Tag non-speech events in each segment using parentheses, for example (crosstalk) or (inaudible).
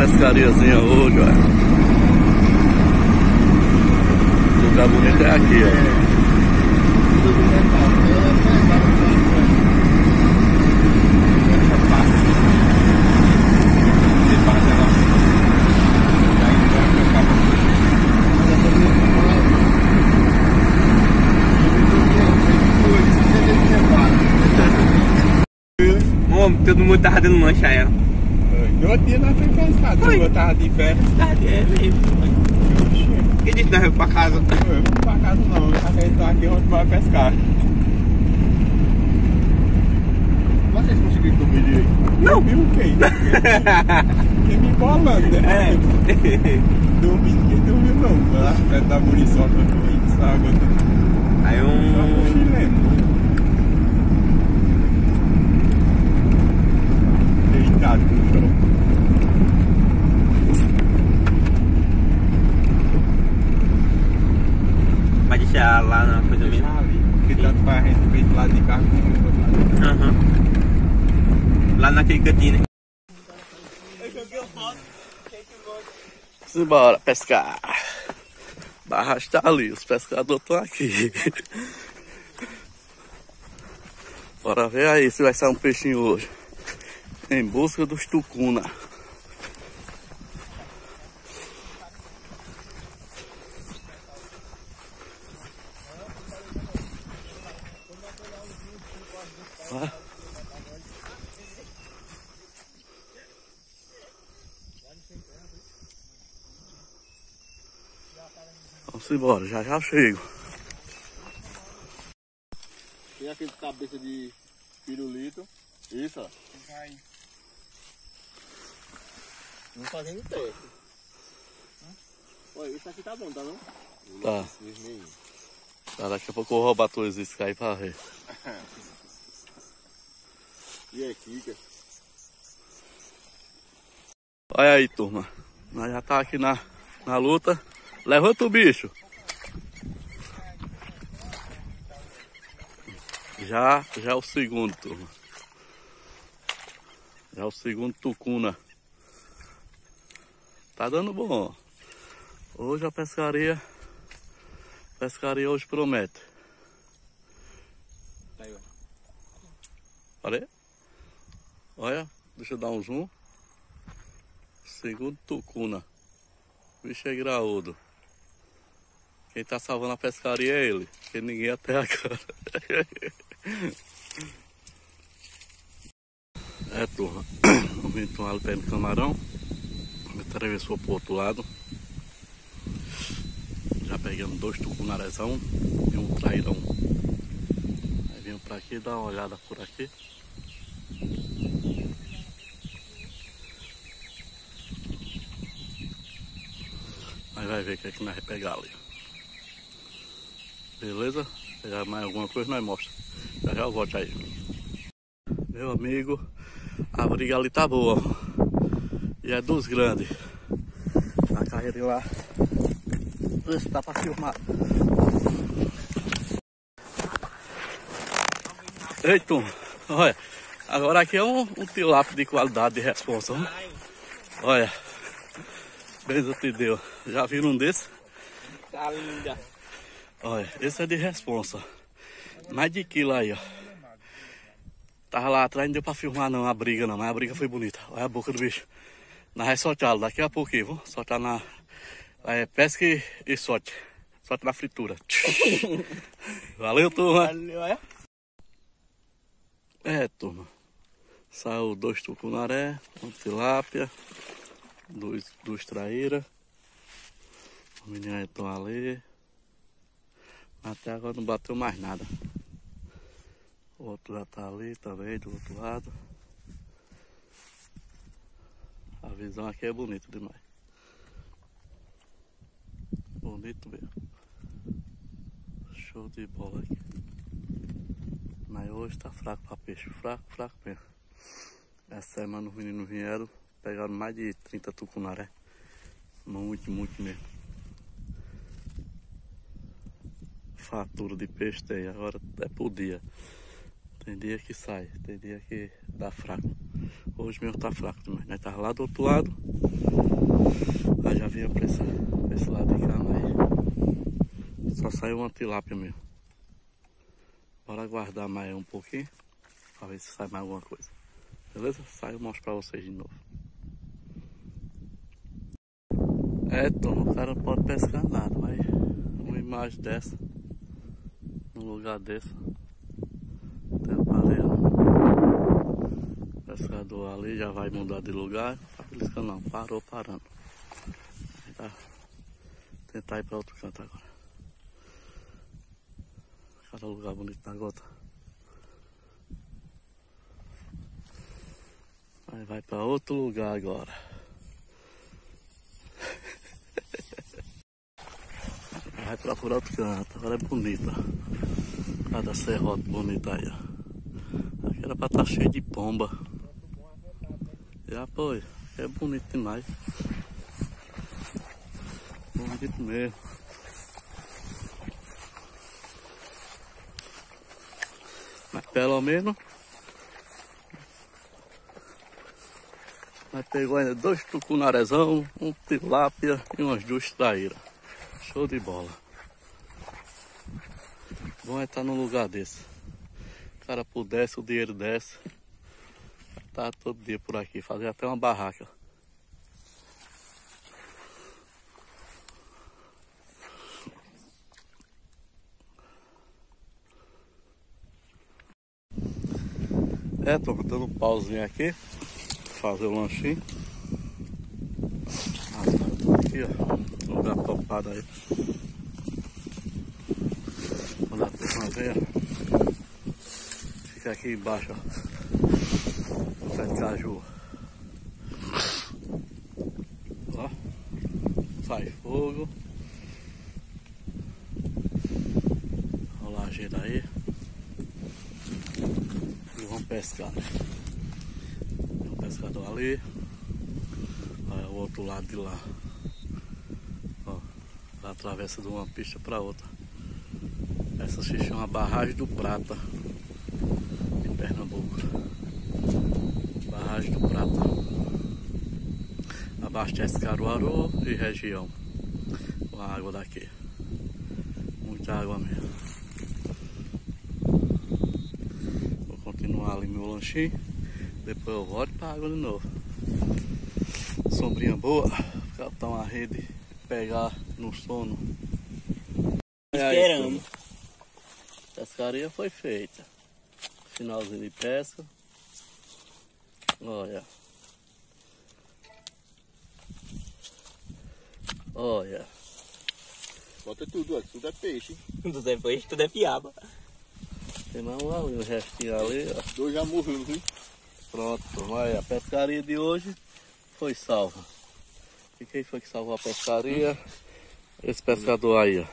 pescariazinha hoje, ó. O lugar bonito é aqui, ó. Todo mundo tava dando mancha a ela. No outro dia nós fomos pescar, Foi. eu tava de férias. Tá, é mesmo. Quem disse que nós vamos pra casa? Eu não vou pra casa não, a gente tá aqui onde vai pescar. Vocês conseguiram dormir direito? Não. Viu quem? Quem me embolando, né? É. Dormir, ninguém dormiu não. Lá perto da munição que eu indo, sabe? Aí Só um. cochilando. Deitado no chão. Vai deixar lá na coisa mesmo. Deixar ali. Porque tanto faz a gente vir do lado de cá do outro lado. Aham. Lá naquele cantinho, né? Simbora pescar. Barra está ali, os pescadores estão aqui. Bora ver aí se vai sair um peixinho hoje. Em busca dos tucuna. Vamos embora, já já chego. Tem aquele cabeça de pirulito. Isso, ó. Vamos fazendo teste. Olha, isso aqui tá bom, tá não? Tá. Tá, daqui a pouco eu vou roubar tuas iscas aí pra ver. (laughs) E aí, Kika? Olha aí, turma. Nós já tá aqui na, na luta. Levanta o bicho. Já, já é o segundo, turma. Já é o segundo tucuna. Tá dando bom. Hoje a pescaria. Pescaria hoje promete. Tá aí, ó. Olha aí. Olha, deixa eu dar um zoom. Segundo tucuna. Bicho é graúdo. Quem tá salvando a pescaria é ele. Porque ninguém até agora. (laughs) É, turma. (coughs) O vento ali pé no camarão. Me atravessou pro outro lado. Já pegamos dois tucunarezão e um trairão. Aí vim pra aqui dar uma olhada por aqui. Vai ver o que é que nós vai pegar ali. Beleza? Pegar mais alguma coisa, nós mostra. Já já eu volto aí. Meu amigo, a briga ali tá boa. E é dos grandes. A carreira lá. Vê se dá pra filmar. Ei, Tom. Olha. Agora aqui é um, um tilápio de qualidade de responsa. Olha. Benza te deu. Já viram um desse? Tá linda. Olha, esse é de responsa. Mais de quilo aí, ó. Tava lá atrás, não deu pra filmar não a briga não, mas a briga foi bonita. Olha a boca do bicho. Nós vai soltá-lo daqui a pouquinho, vamos soltar na. É, pesca e, e sorte. Sorte na fritura. (laughs) Valeu, turma. Valeu, olha. É, turma. Saiu dois tucunaré, um tilápia, dois, dois traíra. Os meninos estão ali. Até agora não bateu mais nada. O outro já tá ali também, do outro lado. A visão aqui é bonita demais. Bonito mesmo. Show de bola aqui. Mas hoje tá fraco pra peixe. Fraco, fraco mesmo. Essa semana os meninos vieram, pegaram mais de 30 tucunaré. Muito, muito mesmo. Fatura de peixe tem, agora é por dia. Tem dia que sai, tem dia que dá fraco. Hoje mesmo tá fraco demais. Nós tava lá do outro lado. Aí já vinha pra esse, pra esse lado de cá, mas só saiu uma tilápia mesmo. Bora aguardar mais um pouquinho. Pra ver se sai mais alguma coisa. Beleza? Sai eu mostro pra vocês de novo. É, Tom, o cara não pode pescar nada, mas uma imagem dessa, num lugar desse, tem baleia. O pescador ali já vai mudar de lugar, tá beliscando não, parou parando. Tá, tentar ir para outro canto agora. Cada lugar bonito na gota. Aí vai para outro lugar agora. Vai procurar outro canto, agora é bonita. Cada serrote bonita aí, ó. Aqui era pra estar tá cheio de pomba. Já foi, é bonito demais. Bonito mesmo. Mas pelo menos Nós pegou ainda dois tucunarezão, um tilápia e umas duas traíras. Show de bola. Bom é estar num lugar desse. O cara pudesse, o dinheiro desce. Tá todo dia por aqui, fazer até uma barraca. É, tô dando um pauzinho aqui. Fazer o lanchinho. Ah, aqui, ó. Lugar topado aí. Fica aqui embaixo, ó. Pé de caju. Ó. Sai fogo. Olha lá a gente aí. E vamos pescar, né? Tem um pescador ali. Olha o outro lado de lá. Ó. Da travessa de uma pista para outra. Essa se chama Barragem do Prata, em Pernambuco. Barragem do Prata. Abastece Caruaru e região com a água daqui. Muita água mesmo. Vou continuar ali meu lanchinho. Depois eu volto para água de novo. Sombrinha boa, captar uma rede, pegar no sono. Esperamos. Pescaria foi feita. Finalzinho de pesca. Olha. Olha. Bota tudo, ó. Tudo é peixe. (laughs) Tudo é peixe, tudo é piaba. Tem mais um ali, um restinho ali, ó. Dois já morreram, viu? Pronto, olha, a pescaria de hoje foi salva. E quem foi que salvou a pescaria? (laughs) Esse pescador aí, ó.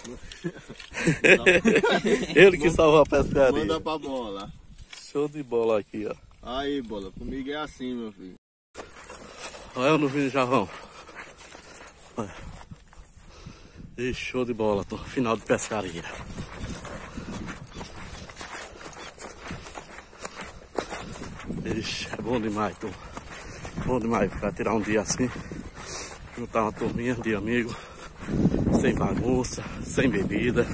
(laughs) Ele que salvou a pescaria. Manda pra bola. Show de bola aqui, ó. Aí, bola. Comigo é assim, meu filho. Olha eu no vídeo Javão. Olha. E show de bola, tô final de pescaria. Ixi, é bom demais, tô. Bom demais pra tirar um dia assim. Juntar uma turminha de amigo. Sem bagunça, sem bebida.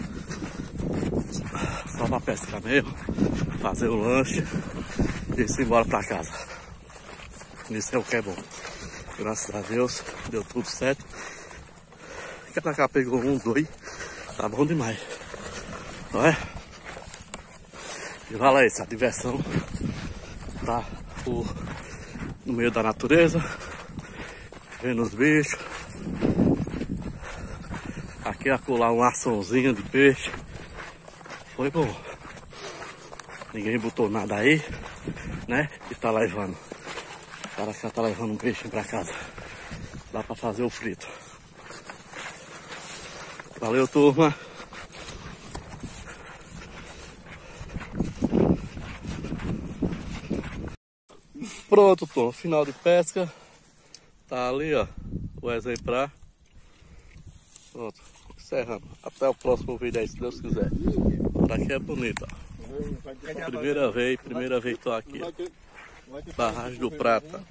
Só pra pescar mesmo. Fazer o lanche. E ir embora pra casa. Isso é o que é bom. Graças a Deus, deu tudo certo. Cada cá pegou um, dois. Tá bom demais. Olha. E vale essa diversão. Tá por, no meio da natureza. Vendo os bichos. Aqui acolá um açãozinho de peixe. Foi bom. Ninguém botou nada aí, né? E tá levando. O cara já tá levando um peixe pra casa. Dá pra fazer o frito. Valeu, turma. Pronto, Tom. Final de pesca. Tá ali, ó. O exemplar. Pronto. Encerrando. Até o próximo vídeo aí, se Deus quiser. Por aqui é bonito, ó. Primeira vez, primeira vez que tô aqui. Barragem do Prata.